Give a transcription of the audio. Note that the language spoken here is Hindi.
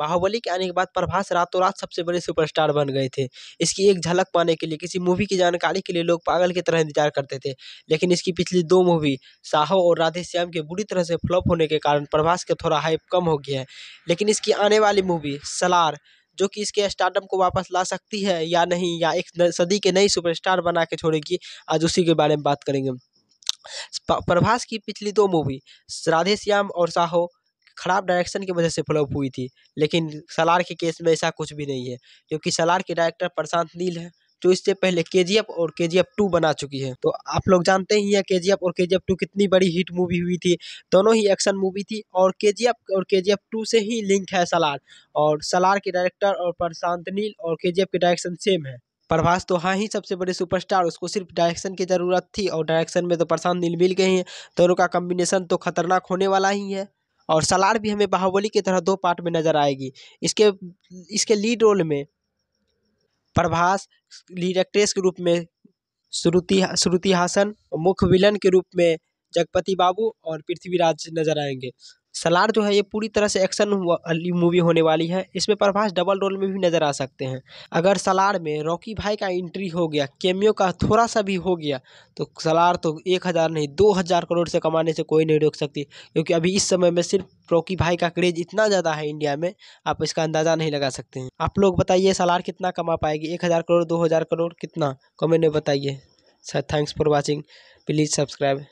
बाहुबली के आने के बाद प्रभास रातों रात सबसे बड़े सुपरस्टार बन गए थे। इसकी एक झलक पाने के लिए, किसी मूवी की जानकारी के लिए लोग पागल की तरह इंतज़ार करते थे। लेकिन इसकी पिछली दो मूवी, साहो और राधे श्याम, के बुरी तरह से फ्लॉप होने के कारण प्रभास का थोड़ा हाइप कम हो गया है। लेकिन इसकी आने वाली मूवी, सलार, जो कि इसके स्टार्टअप को वापस ला सकती है या नहीं, या एक सदी के नई सुपरस्टार बना के छोड़ेगी, आज उसी के बारे में बात करेंगे प्रभास की पिछली दो मूवी, राधे श्याम और साहो खराब डायरेक्शन की वजह से फ्लॉप हुई थी। लेकिन सलार के केस में ऐसा कुछ भी नहीं है, क्योंकि सलार के डायरेक्टर प्रशांत नील है, जो इससे पहले के जी एफ़ और के जी एफ़ टू बना चुकी है। तो आप लोग जानते ही हैं के जी एफ़ और के जी एफ़ टू कितनी बड़ी हिट मूवी हुई थी। दोनों ही एक्शन मूवी थी और के जी एफ़ और के जी एफ़ टू से ही लिंक है सलार और सलार के डायरेक्टर और प्रशांत नील और के जी एफ़ के डायरेक्शन सेम है। प्रभास तो हाँ ही सबसे बड़े सुपरस्टार उसको सिर्फ़ डायरेक्शन की ज़रूरत थी और डायरेक्शन में तो प्रशांत नील मिल गए हैं। दोनों का कम्बिनेशन तो खतरनाक होने वाला ही है। और सलार भी हमें बाहुबली की तरह दो पार्ट में नज़र आएगी। इसके इसके लीड रोल में प्रभास लीड एक्ट्रेस के रूप में श्रुति श्रुति हासन, मुख्य विलन के रूप में जगपति बाबू और पृथ्वीराज नज़र आएँगे। सलार जो है, ये पूरी तरह से एक्शन मूवी होने वाली है। इसमें प्रभास डबल रोल में भी नज़र आ सकते हैं। अगर सलार में रॉकी भाई का एंट्री हो गया केमियो का थोड़ा सा भी हो गया तो सलार तो एक हज़ार नहीं, दो हज़ार करोड़ से कमाने से कोई नहीं रोक सकती, क्योंकि अभी इस समय में सिर्फ़ रॉकी भाई का क्रेज इतना ज़्यादा है इंडिया में, आप इसका अंदाज़ा नहीं लगा सकते हैं। आप लोग बताइए, सलार कितना कमा पाएगी? एक हज़ार करोड़, दो हज़ार करोड़, कितना? कमेंट में बताइए। Sir thanks for watching please subscribe